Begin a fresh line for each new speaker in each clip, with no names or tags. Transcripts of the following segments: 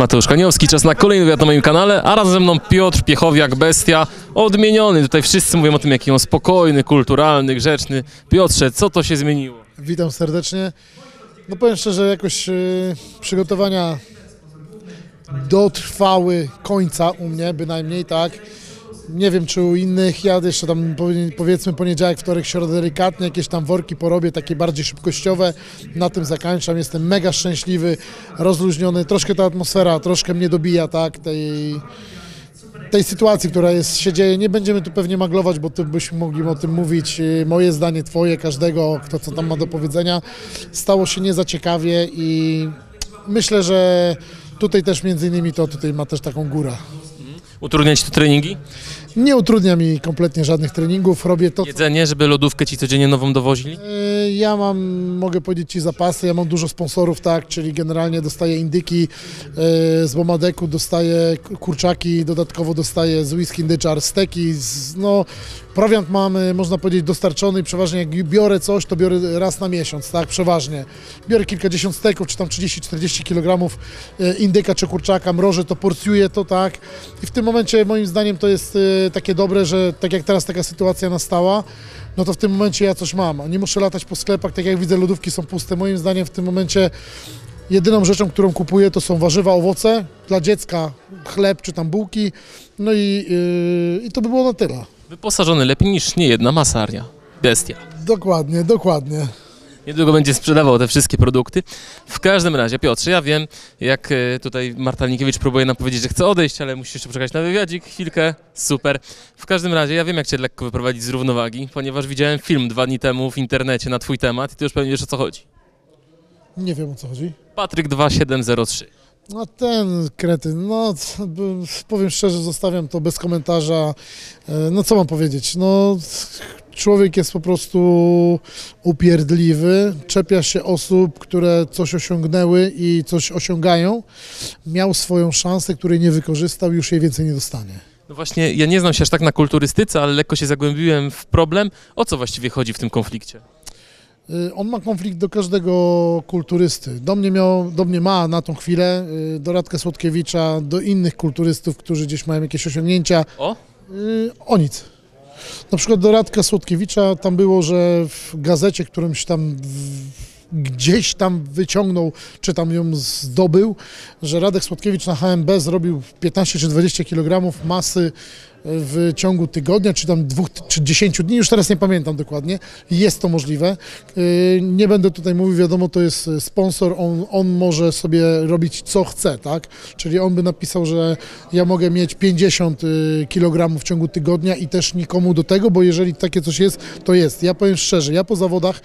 Mateusz Kaniowski, czas na kolejny wywiad na moim kanale, a razem ze mną Piotr Piechowiak, bestia, odmieniony. Tutaj wszyscy mówią o tym, jaki on spokojny, kulturalny, grzeczny. Piotrze, co to się zmieniło?
Witam serdecznie. No powiem szczerze, jakoś e, przygotowania dotrwały końca u mnie, bynajmniej tak. Nie wiem czy u innych, ja jeszcze tam powie- powiedzmy poniedziałek, wtorek, środę delikatnie, jakieś tam worki porobię, takie bardziej szybkościowe, na tym zakończam, jestem mega szczęśliwy, rozluźniony, troszkę ta atmosfera, troszkę mnie dobija, tak, tej, tej sytuacji, która jest, się dzieje. Nie będziemy tu pewnie maglować, bo tu byśmy mogli o tym mówić. Yy, Moje zdanie, twoje, każdego, kto co tam ma do powiedzenia. Stało się nie za ciekawie i myślę, że tutaj też między innymi to tutaj ma też taką górę.
Utrudnia ci to treningi?
Nie utrudnia mi kompletnie żadnych treningów, robię to,
Jedzenie, żeby lodówkę ci codziennie nową dowozili?
Yy, Ja mam, mogę powiedzieć Ci zapasy, ja mam dużo sponsorów, tak, czyli generalnie dostaję indyki yy, z Bomadeku, dostaję kurczaki, dodatkowo dostaję z whisky dyczar, steki, z, no prowiant mam, yy, można powiedzieć, dostarczony. I przeważnie jak biorę coś, to biorę raz na miesiąc, tak, przeważnie. Biorę kilkadziesiąt steków, czy tam 30-40 kg yy, indyka czy kurczaka, mrożę to, porcjuję to, tak, i w tym momencie moim zdaniem to jest takie dobre, że tak jak teraz taka sytuacja nastała, no to w tym momencie ja coś mam. Nie muszę latać po sklepach, tak jak widzę, lodówki są puste. Moim zdaniem w tym momencie jedyną rzeczą, którą kupuję, to są warzywa, owoce, dla dziecka chleb czy tam bułki, no i, yy, i to by było na tyle.
Wyposażony lepiej niż nie jedna masaria. Bestia.
Dokładnie, dokładnie.
Niedługo będzie sprzedawał te wszystkie produkty. W każdym razie, Piotrze, ja wiem, jak e, tutaj Marta Linkiewicz próbuje nam powiedzieć, że chce odejść, ale musisz jeszcze poczekać na wywiadzik, chwilkę, super. W każdym razie, ja wiem, jak cię lekko wyprowadzić z równowagi, ponieważ widziałem film dwa dni temu w internecie na twój temat i ty już pewnie wiesz, o co chodzi.
Nie wiem o co chodzi.
Patryk 2703.
No ten kretyn, no powiem szczerze, zostawiam to bez komentarza. E, No co mam powiedzieć, no człowiek jest po prostu upierdliwy, czepia się osób, które coś osiągnęły i coś osiągają. Miał swoją szansę, której nie wykorzystał, już jej więcej nie dostanie.
No właśnie, ja nie znam się aż tak na kulturystyce, ale lekko się zagłębiłem w problem. O co właściwie chodzi w tym konflikcie?
Y, On ma konflikt do każdego kulturysty. Do mnie, miał, do mnie ma na tą chwilę, y, do Radka Słodkiewicza, do innych kulturystów, którzy gdzieś mają jakieś osiągnięcia.
O?
Y, o nic. Na przykład do Radka Słodkiewicza tam było, że w gazecie, którymś tam gdzieś tam wyciągnął, czy tam ją zdobył, że Radek Słodkiewicz na HMB zrobił 15 czy 20 kg masy w ciągu tygodnia, czy tam dwóch, czy 10 dni, już teraz nie pamiętam dokładnie, jest to możliwe. Yy, Nie będę tutaj mówił, wiadomo, to jest sponsor, on, on może sobie robić co chce, tak? Czyli on by napisał, że ja mogę mieć 50 kg w ciągu tygodnia i też nikomu do tego, bo jeżeli takie coś jest, to jest. Ja powiem szczerze, ja po zawodach,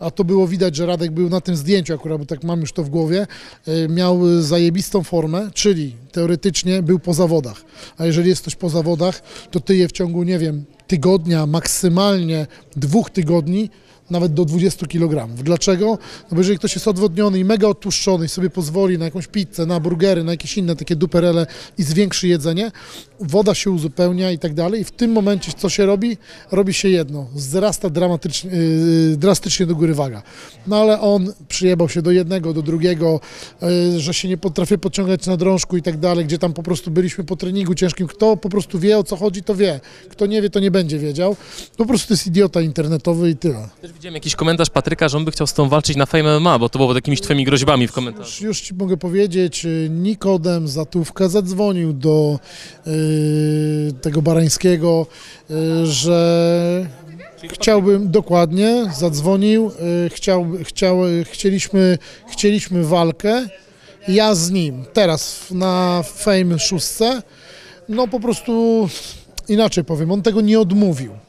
a to było widać, że Radek był na tym zdjęciu, akurat bo tak mam już to w głowie, yy, miał zajebistą formę, czyli teoretycznie był po zawodach. A jeżeli jesteś po zawodach, to ty je w ciągu, nie wiem, tygodnia, maksymalnie dwóch tygodni, nawet do 20 kg. Dlaczego? No bo jeżeli ktoś jest odwodniony i mega odtłuszczony i sobie pozwoli na jakąś pizzę, na burgery, na jakieś inne takie duperele i zwiększy jedzenie, woda się uzupełnia i tak dalej. I w tym momencie co się robi? Robi się jedno. Wzrasta dramatycznie, yy, drastycznie do góry waga. No ale on przyjebał się do jednego, do drugiego, yy, że się nie potrafię podciągać na drążku i tak dalej, gdzie tam po prostu byliśmy po treningu ciężkim. Kto po prostu wie o co chodzi, to wie. Kto nie wie, to nie będzie wiedział. Po prostu to jest idiota internetowy i tyle.
Widziałem jakiś komentarz Patryka, że on by chciał z tą walczyć na Fame MMA, bo to było pod jakimiś twoimi groźbami w komentarzu.
Już, już ci mogę powiedzieć, y, Nikodem Zatówka zadzwonił do y, tego Barańskiego, y, że chciałbym, dokładnie, zadzwonił, chciał, chciał, chcieliśmy, chcieliśmy walkę, ja z nim, teraz na Fame 6, no po prostu inaczej powiem, on tego nie odmówił.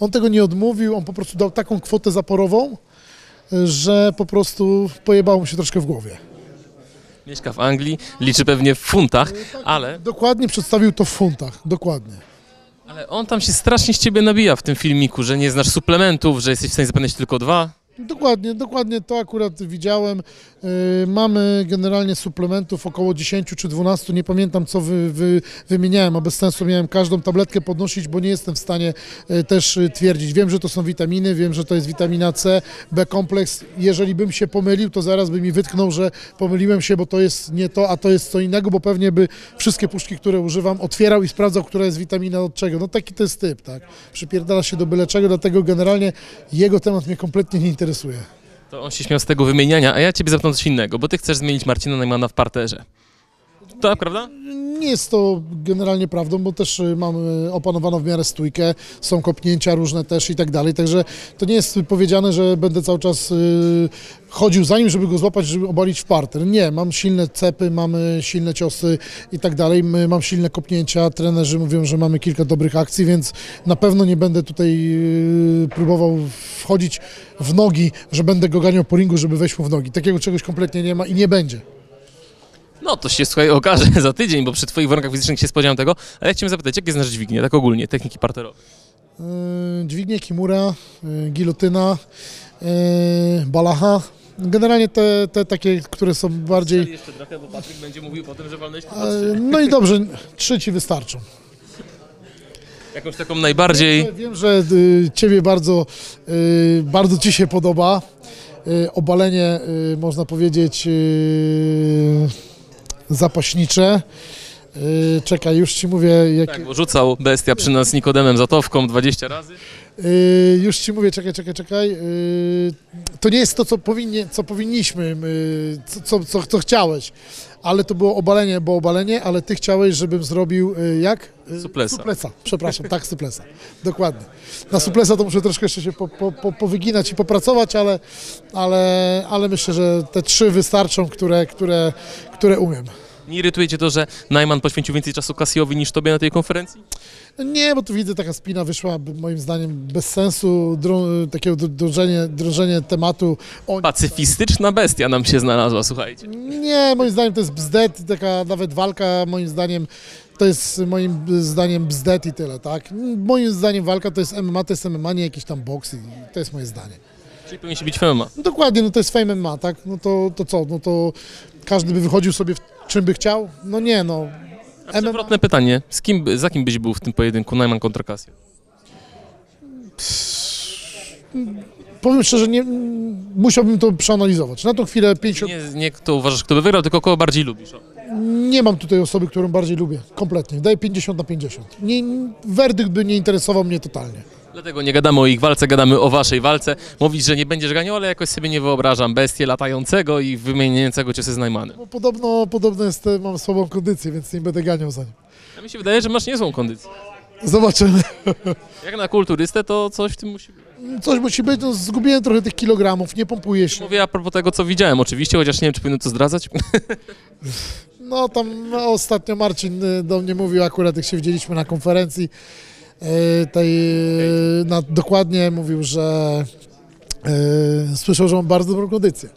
On tego nie odmówił, on po prostu dał taką kwotę zaporową, że po prostu pojebało mu się troszkę w głowie.
Mieszka w Anglii, liczy pewnie w funtach, ale,
Dokładnie przedstawił to w funtach, dokładnie.
ale on tam się strasznie z ciebie nabija w tym filmiku, że nie znasz suplementów, że jesteś w stanie zapewnić tylko dwa.
Dokładnie, dokładnie to akurat widziałem. Yy, mamy generalnie suplementów około 10 czy 12, nie pamiętam co wy, wy, wymieniałem, a bez sensu miałem każdą tabletkę podnosić, bo nie jestem w stanie yy, też yy, twierdzić. Wiem, że to są witaminy, wiem, że to jest witamina C, B kompleks. Jeżeli bym się pomylił, to zaraz by mi wytknął, że pomyliłem się, bo to jest nie to, a to jest co innego, bo pewnie by wszystkie puszki, które używam, otwierał i sprawdzał, która jest witamina od czego. No taki to jest typ, tak? Przypierdala się do byle czego, dlatego generalnie jego temat mnie kompletnie nie interesuje.
To on się śmiał z tego wymieniania, a ja ciebie zapytam coś innego, bo ty chcesz zmienić Marcina Najmana w parterze. Tak, prawda?
Nie jest to generalnie prawdą, bo też y, mamy opanowaną w miarę stójkę, są kopnięcia różne też i tak dalej, także to nie jest powiedziane, że będę cały czas y, chodził za nim, żeby go złapać, żeby obalić w parter. Nie, mam silne cepy, mamy silne ciosy i tak dalej, mam silne kopnięcia, trenerzy mówią, że mamy kilka dobrych akcji, więc na pewno nie będę tutaj y, próbował wchodzić w nogi, że będę go ganiał po ringu, żeby wejść mu w nogi. Takiego czegoś kompletnie nie ma i nie będzie.
No to się słuchaj okaże za tydzień, bo przy twoich warunkach fizycznych się spodziewam tego, ale ja chciałem zapytać, jakie znasz dźwignie, tak ogólnie, techniki parterowe?
Yy, dźwignie Kimura, yy, gilotyna, yy, balacha. Generalnie te, te takie, które są bardziej...
jeszcze trochę, bo Patryk będzie mówił potem, że walnąłeś
Yy, no i dobrze, trzy ci wystarczą.
Jakąś taką najbardziej...
Wiem, że yy, ciebie bardzo, bardzo ci się podoba. Obalenie, można powiedzieć, zapaśnicze. Yy, czekaj, już ci mówię, jak,
Tak, bo rzucał bestia przy nas Nikodemem Zatowką 20 razy.
Yy, już ci mówię, czekaj, czekaj, czekaj. Yy, to nie jest to, co, powinnie, co powinniśmy, co, co, co, co chciałeś, ale to było obalenie, bo obalenie, ale ty chciałeś, żebym zrobił yy, jak? Yy,
Suplesa.
Suplesa, przepraszam, tak, suplesa. Dokładnie. Na suplesa to muszę troszkę jeszcze się po, po, po, powyginać i popracować, ale, ale, ale myślę, że te trzy wystarczą, które, które, które umiem.
Nie irytuje cię to, że Najman poświęcił więcej czasu Kasiowi niż tobie na tej konferencji?
Nie, bo tu widzę taka spina wyszła moim zdaniem bez sensu, drą, takiego dr- drążenie, drążenie tematu. O,
Pacyfistyczna bestia nam się znalazła, słuchajcie.
nie, moim zdaniem to jest bzdet, taka nawet walka moim zdaniem to jest moim zdaniem bzdet i tyle, tak? Moim zdaniem walka to jest MMA, to jest MMA, nie jakiś tam boks i to jest moje zdanie.
Czyli powinien się bić FMA.
No dokładnie, no to jest fame MMA, tak? No to, to co, no to każdy by wychodził sobie w czym by chciał? No nie, no.
A przewrotne pytanie, z kim, za kim byś był w tym pojedynku Najman kontra Casio?
Powiem szczerze, nie, musiałbym to przeanalizować. Na tą chwilę 50...
Nie, nie kto uważasz, kto by wygrał, tylko kogo bardziej lubisz.
Nie mam tutaj osoby, którą bardziej lubię. Kompletnie. Daję 50 na 50. Nie, werdykt by nie interesował mnie totalnie.
Dlatego nie gadamy o ich walce, gadamy o waszej walce. Mówisz, że nie będziesz ganiał, ale jakoś sobie nie wyobrażam bestię latającego i wymieniającego ciosy z Najmanem.
Bo podobno, podobno jest, e, mam słabą kondycję, więc nie będę ganiał za nim.
A mi się wydaje, że masz niezłą kondycję.
Zobaczymy.
Jak na kulturystę, to coś w tym musi być.
Coś musi być, no, zgubiłem trochę tych kilogramów, nie pompuję się.
Mówię a propos tego, co widziałem oczywiście, chociaż nie wiem, czy powinno to zdradzać.
No tam no, ostatnio Marcin y, do mnie mówił, akurat jak się widzieliśmy na konferencji tej, y, na, dokładnie mówił, że y, słyszał, że mam bardzo dobrą kondycję.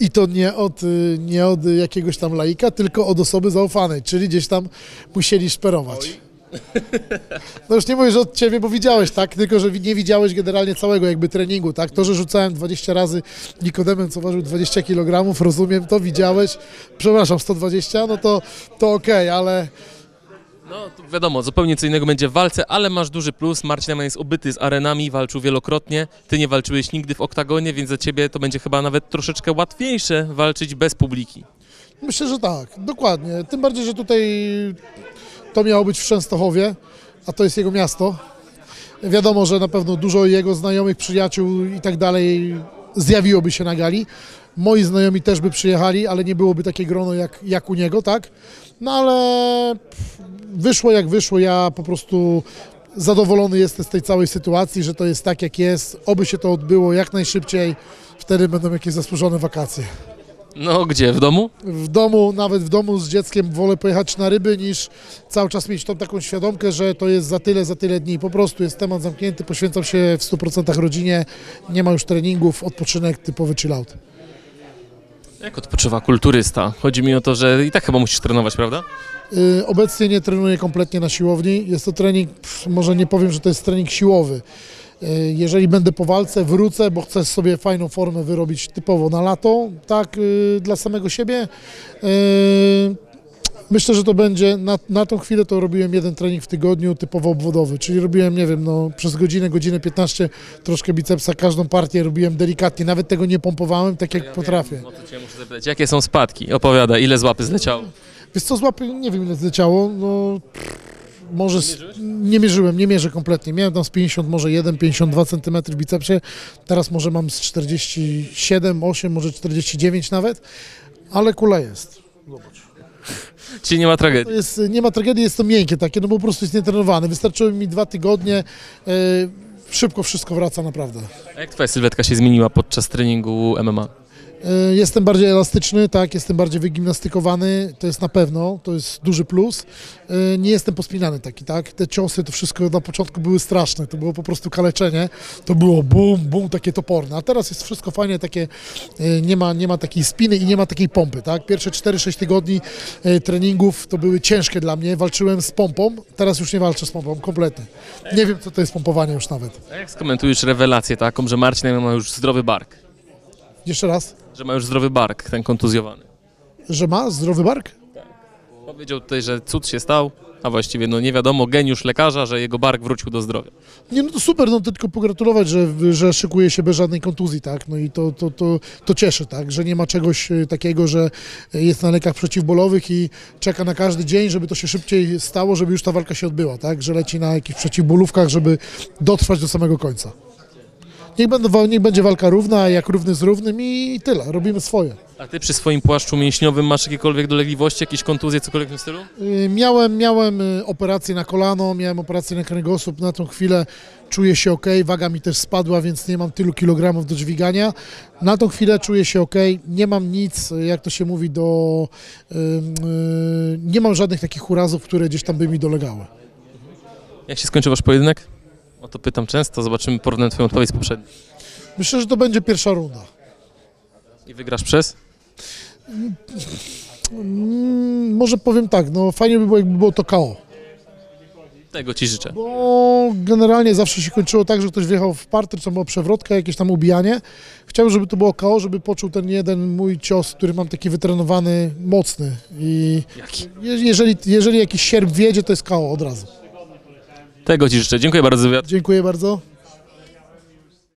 I to nie od, nie od jakiegoś tam laika, tylko od osoby zaufanej, czyli gdzieś tam musieli szperować. No już nie mówię, że od ciebie, bo widziałeś, tak? Tylko, że nie widziałeś generalnie całego jakby treningu, tak? To, że rzucałem 20 razy Nikodemem, co ważył 20 kg, rozumiem, to widziałeś. Przepraszam, 120, no to, to okej, ale
No, wiadomo, zupełnie co innego będzie w walce, ale masz duży plus. Marcin Najman jest obyty z arenami, walczył wielokrotnie. Ty nie walczyłeś nigdy w oktagonie, więc za ciebie to będzie chyba nawet troszeczkę łatwiejsze walczyć bez publiki.
myślę, że tak, dokładnie. Tym bardziej, że tutaj to miało być w Częstochowie, a to jest jego miasto. Wiadomo, że na pewno dużo jego znajomych, przyjaciół i tak dalej zjawiłoby się na gali. Moi znajomi też by przyjechali, ale nie byłoby takie grono jak, jak u niego, tak? No ale wyszło jak wyszło. Ja po prostu zadowolony jestem z tej całej sytuacji, że to jest tak jak jest. Oby się to odbyło jak najszybciej. Wtedy będą jakieś zasłużone wakacje.
No, gdzie? W domu?
W domu, nawet w domu z dzieckiem wolę pojechać na ryby niż cały czas mieć tą taką świadomkę, że to jest za tyle, za tyle dni. Po prostu jest temat zamknięty, poświęcam się w 100% rodzinie, nie ma już treningów, odpoczynek, typowy chill out.
Jak odpoczywa kulturysta? Chodzi mi o to, że i tak chyba musisz trenować, prawda?
Y, Obecnie nie trenuję kompletnie na siłowni. Jest to trening, pff, może nie powiem, że to jest trening siłowy. E, Jeżeli będę po walce, wrócę, bo chcę sobie fajną formę wyrobić typowo na lato, tak, y, dla samego siebie. E, Myślę, że to będzie, na, na tą chwilę to robiłem jeden trening w tygodniu, typowo obwodowy, czyli robiłem, nie wiem, no, przez godzinę, godzinę 15, troszkę bicepsa, każdą partię robiłem delikatnie, nawet tego nie pompowałem, tak jak potrafię.
No to cię muszę zapytać, jakie są spadki? Opowiada, ile z łapy zleciało?
Wiesz co, z łapy nie wiem ile zleciało, no pff, może nie mierzyłem, nie mierzę kompletnie. Miałem tam z 50, może 1, 52 cm w bicepsie, teraz może mam z 47, 8, może 49 nawet, ale kula jest.
Czyli nie ma tragedii.
jest, nie ma tragedii, jest to miękkie takie, no bo po prostu jest nietrenowany. Wystarczyły mi dwa tygodnie, e, szybko wszystko wraca naprawdę.
A jak twoja sylwetka się zmieniła podczas treningu MMA?
E, Jestem bardziej elastyczny, tak, jestem bardziej wygimnastykowany, to jest na pewno, to jest duży plus. E, Nie jestem pospinany taki, tak, te ciosy, to wszystko na początku były straszne, to było po prostu kaleczenie, to było bum, bum, takie toporne, a teraz jest wszystko fajnie, takie, e, nie ma, nie ma takiej spiny i nie ma takiej pompy, tak. Pierwsze 4-6 tygodni treningów to były ciężkie dla mnie, walczyłem z pompą, teraz już nie walczę z pompą, kompletnie. Nie wiem, co to jest pompowanie już nawet.
A jak skomentujesz rewelację taką, że Marcin ma już zdrowy bark?
Jeszcze raz,
Że ma już zdrowy bark, ten kontuzjowany.
że ma zdrowy bark?
Powiedział tutaj, że cud się stał, a właściwie no nie wiadomo, geniusz lekarza, że jego bark wrócił do zdrowia.
Nie, no to super, no to tylko pogratulować, że, że szykuje się bez żadnej kontuzji, tak, no i to, to, to, to cieszy, tak, że nie ma czegoś e, takiego, że jest na lekach przeciwbólowych i czeka na każdy dzień, żeby to się szybciej stało, żeby już ta walka się odbyła, tak, że leci na jakichś przeciwbólówkach, żeby dotrwać do samego końca. Niech, będą, niech będzie walka równa, jak równy z równym i tyle, robimy swoje.
A ty przy swoim płaszczu mięśniowym masz jakiekolwiek dolegliwości, jakieś kontuzje, cokolwiek w tym stylu?
Y, Miałem, miałem y, operację na kolano, miałem operację na kręgosłup, na tą chwilę czuję się ok, waga mi też spadła, więc nie mam tylu kilogramów do dźwigania. Na tą chwilę czuję się ok, nie mam nic, jak to się mówi, do... y, nie mam żadnych takich urazów, które gdzieś tam by mi dolegały.
Jak się skończy wasz pojedynek? O to pytam często, zobaczymy, porównam twoją odpowiedź z poprzedniej.
Myślę, że to będzie pierwsza runda.
I wygrasz przez?
Mm, może powiem tak, no fajnie by było, jakby było to KO.
Tego ci życzę.
Bo generalnie zawsze się kończyło tak, że ktoś wjechał w parter, co było przewrotka, jakieś tam ubijanie. Chciałbym, żeby to było KO, żeby poczuł ten jeden mój cios, który mam taki wytrenowany, mocny. I
Jaki?
je- jeżeli, jeżeli jakiś sierp wiedzie, to jest KO od razu.
Tego ci życzę. Dziękuję bardzo za wywiad.
Dziękuję bardzo.